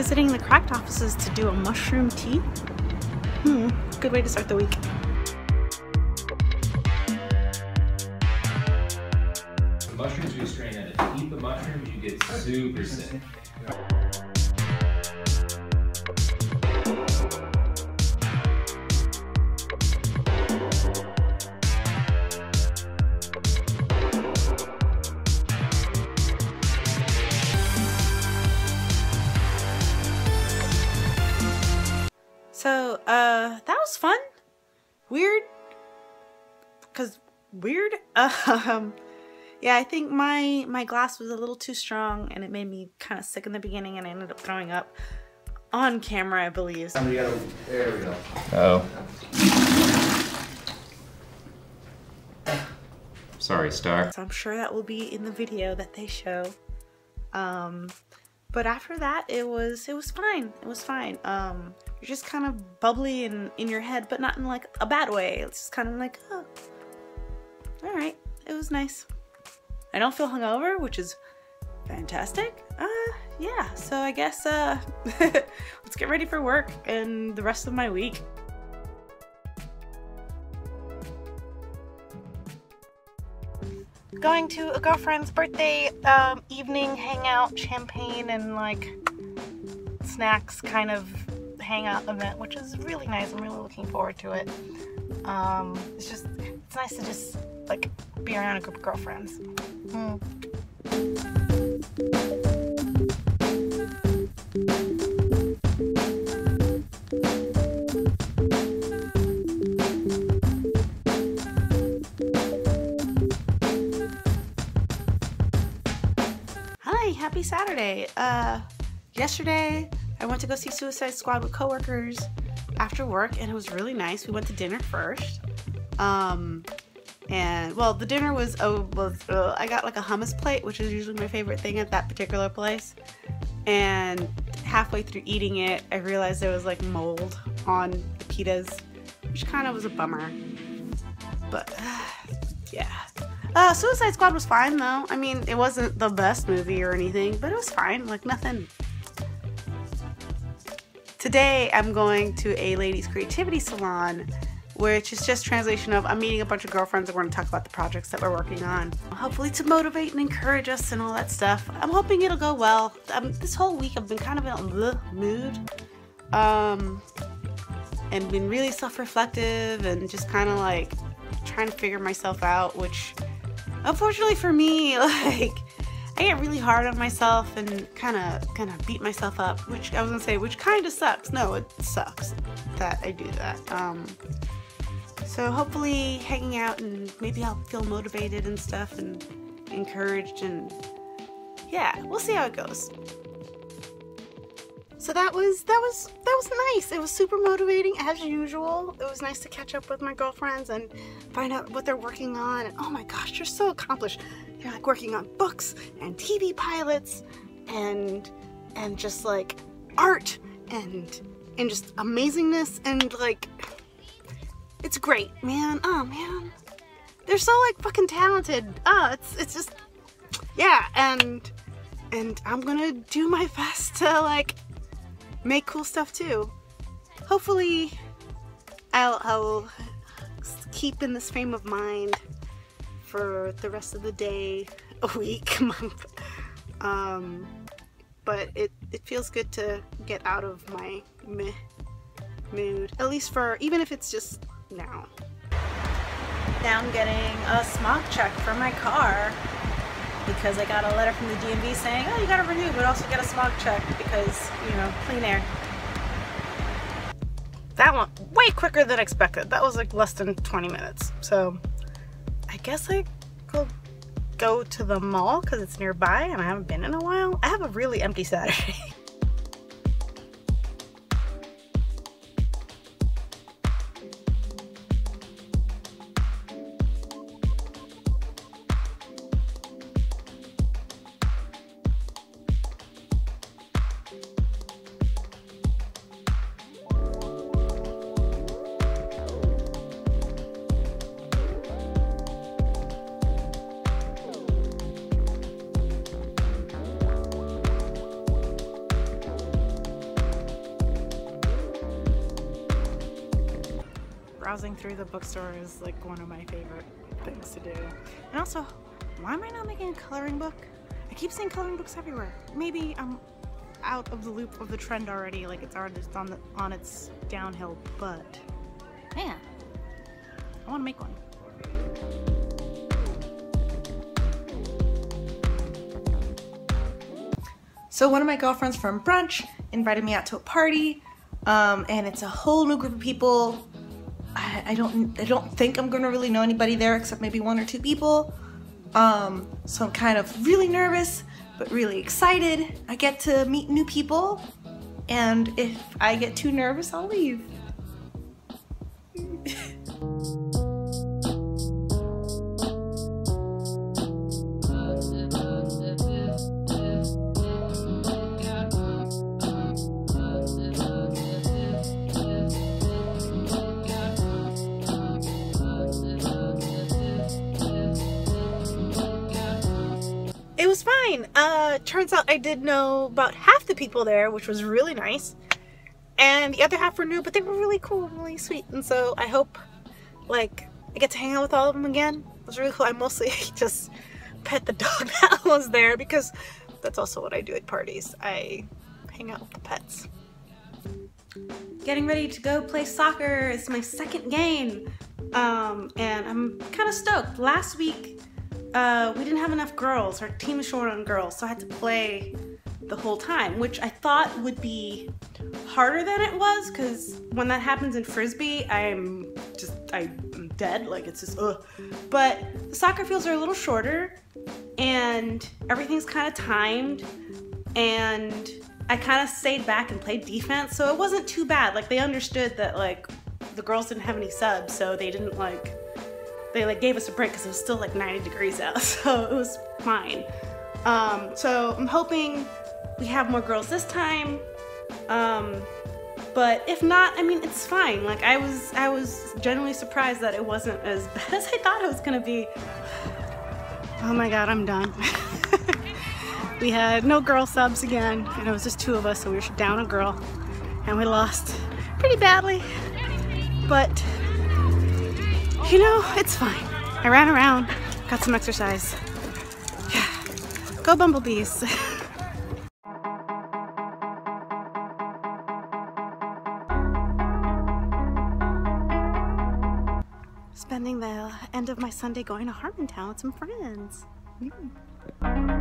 visiting the cracked offices to do a mushroom tea. Hmm, good way to start the week. The mushrooms you strain out. You eat the mushrooms, you get super sick. So, uh, that was fun. Weird. Cause weird. Um, yeah, I think my my glass was a little too strong, and it made me kind of sick in the beginning, and I ended up throwing up on camera, I believe. Somebody got a, there we go. Oh. Sorry, Star. So I'm sure that will be in the video that they show. Um, but after that, it was it was fine. It was fine. Um, you're just kind of bubbly and in your head, but not in like a bad way. It's just kind of like, oh, all right. It was nice. I don't feel hungover, which is fantastic. Uh, yeah. So I guess uh, let's get ready for work and the rest of my week. Going to a girlfriend's birthday um, evening hangout, champagne and like snacks kind of hangout event, which is really nice. I'm really looking forward to it. Um, it's just, it's nice to just like be around a group of girlfriends. Mm. Saturday. Uh, yesterday I went to go see Suicide Squad with coworkers after work, and it was really nice. We went to dinner first. Um, and well, the dinner was oh was uh, I got like a hummus plate, which is usually my favorite thing at that particular place. And halfway through eating it, I realized there was like mold on the pitas, which kind of was a bummer. But yeah. Uh, Suicide Squad was fine though. I mean, it wasn't the best movie or anything, but it was fine. Like nothing. Today, I'm going to a ladies' creativity salon, which is just translation of I'm meeting a bunch of girlfriends and we're to talk about the projects that we're working on. Hopefully, to motivate and encourage us and all that stuff. I'm hoping it'll go well. Um, this whole week, I've been kind of in a bleh mood, um, and been really self-reflective and just kind of like trying to figure myself out, which unfortunately for me, like I get really hard on myself and kind of kind of beat myself up, which I was gonna say, which kind of sucks. No, it sucks that I do that. Um, so hopefully, hanging out and maybe I'll feel motivated and stuff and encouraged and yeah, we'll see how it goes. So that was that was that was nice. It was super motivating as usual. It was nice to catch up with my girlfriends and find out what they're working on. And oh my gosh, you're so accomplished. You're like working on books and TV pilots and and just like art and and just amazingness and like it's great, man. Oh man. They're so like fucking talented. Ah, it's it's just yeah, and and I'm gonna do my best to like make cool stuff too. Hopefully, I'll, I'll keep in this frame of mind for the rest of the day, a week, month. Um, but it, it feels good to get out of my meh mood, at least for, even if it's just now. Now I'm getting a smog check for my car because I got a letter from the DMV saying, oh, you got to renew, but also get a smog check because, you know, clean air. That went way quicker than expected. That was like less than 20 minutes. So I guess I could go to the mall because it's nearby and I haven't been in a while. I have a really empty Saturday. through the bookstore is like one of my favorite things to do. And also, why am I not making a coloring book? I keep seeing coloring books everywhere. Maybe I'm out of the loop of the trend already, like it's already on the on its downhill, but man, I want to make one. So one of my girlfriends from brunch invited me out to a party, um, and it's a whole new group of people. I, I, don't I don't think I'm gonna really know anybody there except maybe one or two people. Um, so I'm kind of really nervous, but really excited. I get to meet new people, and if I get too nervous, I'll leave. fine. Uh, turns out I did know about half the people there, which was really nice. And the other half were new, but they were really cool, really sweet. And so I hope, like, I get to hang out with all of them again. It was really cool. I mostly just pet the dog that was there because that's also what I do at parties. I hang out with the pets. Getting ready to go play soccer. It's my second game. Um, and I'm kind of stoked. Last week, uh, we didn't have enough girls. Our team is short on girls, so I had to play the whole time, which I thought would be harder than it was because when that happens in frisbee, I'm just I'm dead. Like it's just ugh. But the soccer fields are a little shorter, and everything's kind of timed, and I kind of stayed back and played defense, so it wasn't too bad. Like they understood that like the girls didn't have any subs, so they didn't like they like gave us a break because it was still like 90 degrees out, so it was fine. Um, so I'm hoping we have more girls this time. Um, but if not, I mean it's fine. Like I was, I was genuinely surprised that it wasn't as bad as I thought it was gonna be. Oh my god, I'm done. we had no girl subs again, and it was just two of us, so we were down a girl, and we lost pretty badly. But you know, it's fine. I ran around, got some exercise. Yeah. Go bumblebees. Spending the end of my Sunday going to Harmontown with some friends. Mm.